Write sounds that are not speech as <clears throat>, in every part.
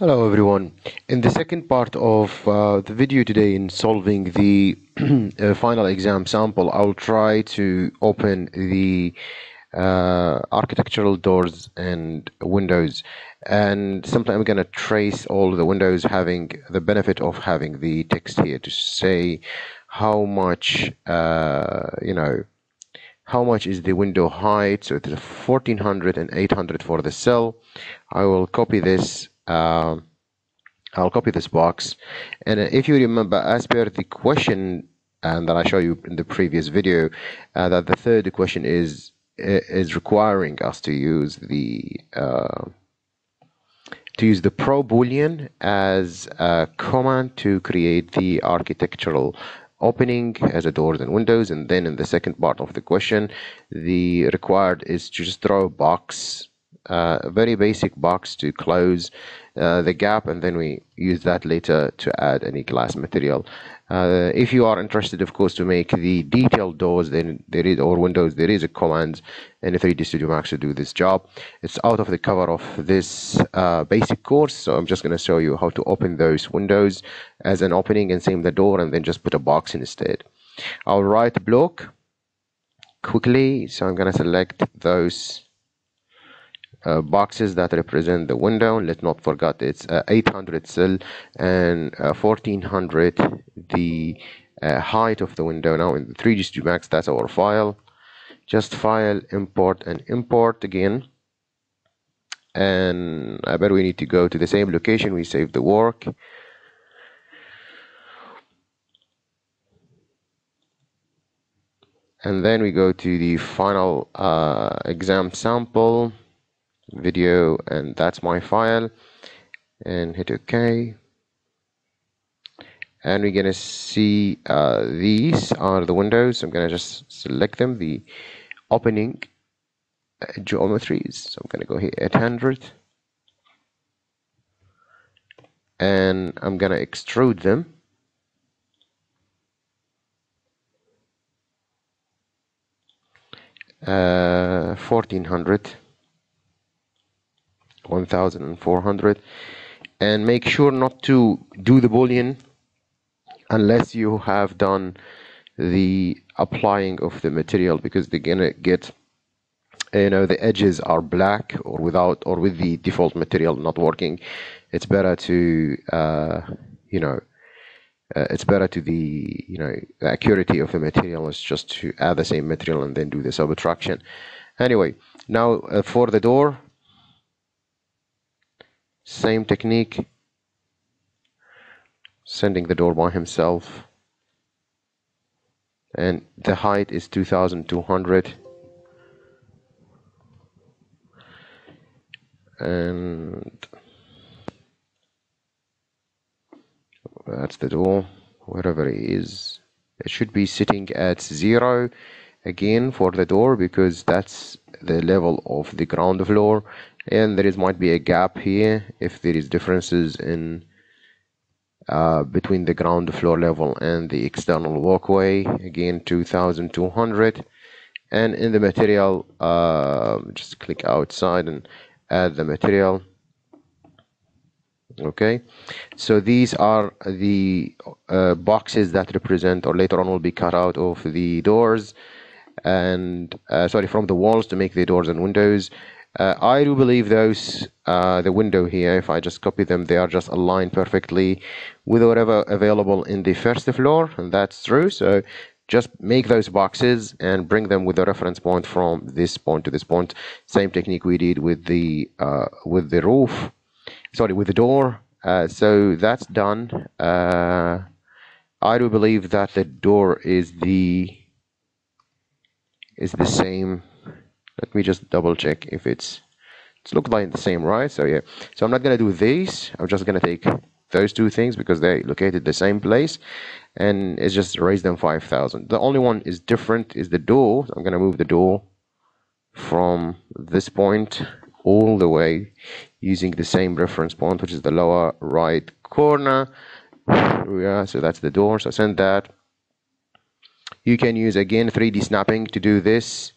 Hello everyone. In the second part of uh, the video today in solving the <clears throat> uh, final exam sample, I'll try to open the uh, architectural doors and windows. And simply I'm going to trace all the windows having the benefit of having the text here to say how much uh, you know how much is the window height. So it is 1400 and 800 for the cell. I will copy this um, I'll copy this box. And if you remember as per the question and that I showed you in the previous video uh, that the third question is is requiring us to use the uh, to use the pro boolean as a command to create the architectural opening as a doors and windows. And then in the second part of the question the required is to just throw a box a very basic box to close uh, the gap and then we use that later to add any glass material. Uh, if you are interested of course to make the detailed doors then there is or windows there is a command in 3d studio max to do this job. It's out of the cover of this uh, basic course so i'm just going to show you how to open those windows as an opening and same the door and then just put a box instead. I'll write block quickly so i'm going to select those uh, boxes that represent the window. Let's not forget it's uh, 800 cell and uh, 1400 the uh, height of the window. Now in 3d studio max that's our file. Just file import and import again. And I bet we need to go to the same location. We saved the work. And then we go to the final uh, exam sample video and that's my file. And hit OK. And we're gonna see uh, these are the windows. I'm gonna just select them the opening geometries. So I'm gonna go here 800 and I'm gonna extrude them. Uh, 1400 1400 and make sure not to do the boolean unless you have done the applying of the material because they're gonna get you know the edges are black or without or with the default material not working. It's better to uh, you know uh, it's better to the you know the accuracy of the material is just to add the same material and then do the subtraction. Anyway now uh, for the door same technique. Sending the door by himself. And the height is 2200. And that's the door, wherever it is. It should be sitting at zero again for the door because that's the level of the ground floor and there is might be a gap here if there is differences in uh, between the ground floor level and the external walkway. Again 2200 and in the material uh, just click outside and add the material. Okay. So these are the uh, boxes that represent or later on will be cut out of the doors and uh, sorry from the walls to make the doors and windows uh, I do believe those, uh, the window here, if I just copy them, they are just aligned perfectly with whatever available in the first floor, and that's true. So just make those boxes and bring them with a reference point from this point to this point. Same technique we did with the uh, with the roof, sorry, with the door. Uh, so that's done. Uh, I do believe that the door is the is the same let me just double check if it's it's looked like the same right? So yeah. So I'm not gonna do this I'm just gonna take those two things because they located the same place and it's just raise them 5,000 the only one is different is the door. So I'm gonna move the door from this point all the way using the same reference point which is the lower right corner. Yeah so that's the door. So send that. You can use again 3d snapping to do this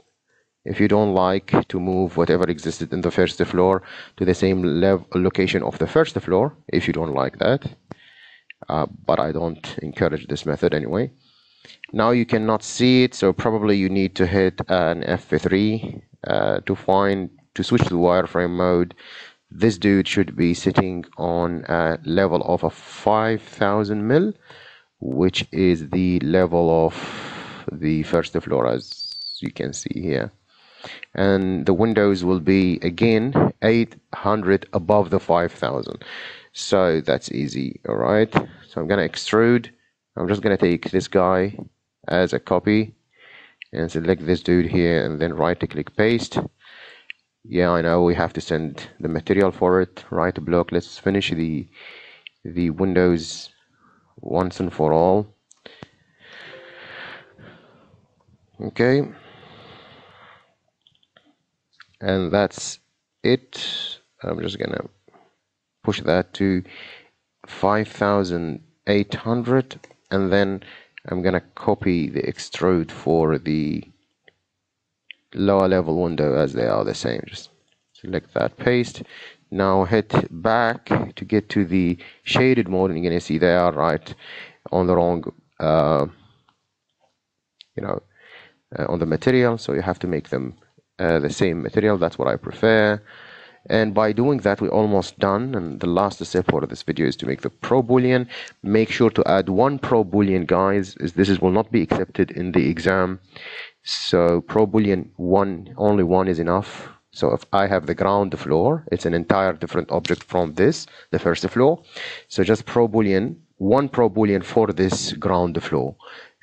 if you don't like to move whatever existed in the first floor to the same level location of the first floor if you don't like that uh, but I don't encourage this method anyway. Now you cannot see it so probably you need to hit an F3 uh, to find to switch to wireframe mode. This dude should be sitting on a level of a 5000 mil which is the level of the first floor as you can see here and the windows will be again 800 above the 5000 so that's easy all right? So I'm gonna extrude. I'm just gonna take this guy as a copy and select this dude here and then right click paste. Yeah I know we have to send the material for it right block. Let's finish the the windows once and for all. Okay and that's it. I'm just gonna push that to 5800 and then I'm gonna copy the extrude for the lower level window as they are the same. Just select that paste. Now hit back to get to the shaded mode. And you're gonna see they are right on the wrong uh, you know uh, on the material. So you have to make them uh, the same material. That's what I prefer. And by doing that we're almost done. And the last step for this video is to make the pro boolean. Make sure to add one pro boolean guys. This is, will not be accepted in the exam. So pro boolean one only one is enough. So if I have the ground floor it's an entire different object from this the first floor. So just pro boolean one pro boolean for this ground floor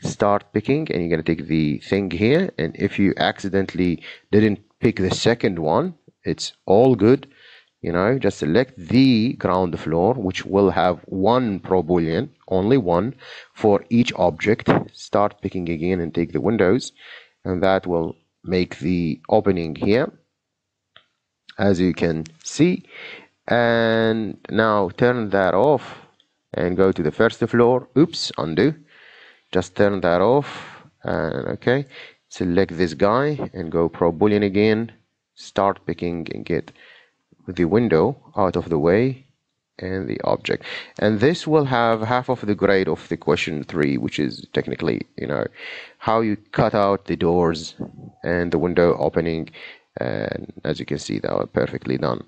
start picking and you're going to take the thing here and if you accidentally didn't pick the second one it's all good. You know just select the ground floor which will have one pro boolean only one for each object. Start picking again and take the windows and that will make the opening here as you can see. And now turn that off and go to the first floor. Oops undo just turn that off and okay select this guy and go pro boolean again. Start picking and get the window out of the way and the object. And this will have half of the grade of the question three which is technically you know how you cut out the doors and the window opening. And as you can see that are perfectly done.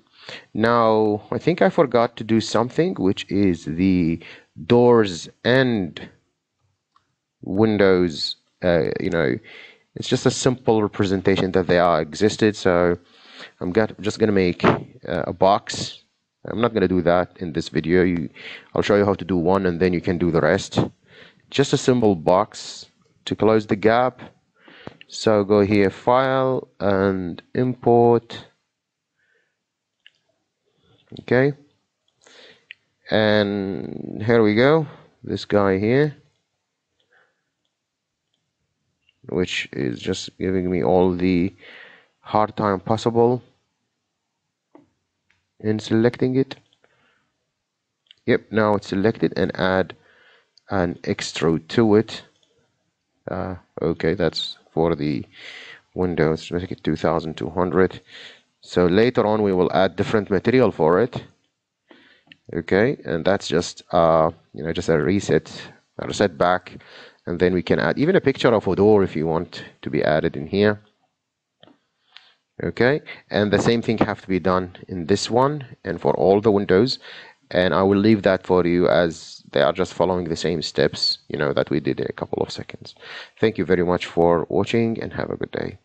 Now I think I forgot to do something which is the doors and windows uh, you know it's just a simple representation that they are existed. So I'm got, just gonna make uh, a box. I'm not gonna do that in this video. You, I'll show you how to do one and then you can do the rest. Just a simple box to close the gap. So go here file and import. Okay. And here we go. This guy here which is just giving me all the hard time possible in selecting it. Yep now it's selected and add an extrude to it. Uh, okay that's for the windows make it 2200 so later on we will add different material for it. Okay and that's just uh you know just a reset a reset back and then we can add even a picture of a door if you want to be added in here. Okay. And the same thing have to be done in this one and for all the windows. And I will leave that for you as they are just following the same steps you know that we did a couple of seconds. Thank you very much for watching and have a good day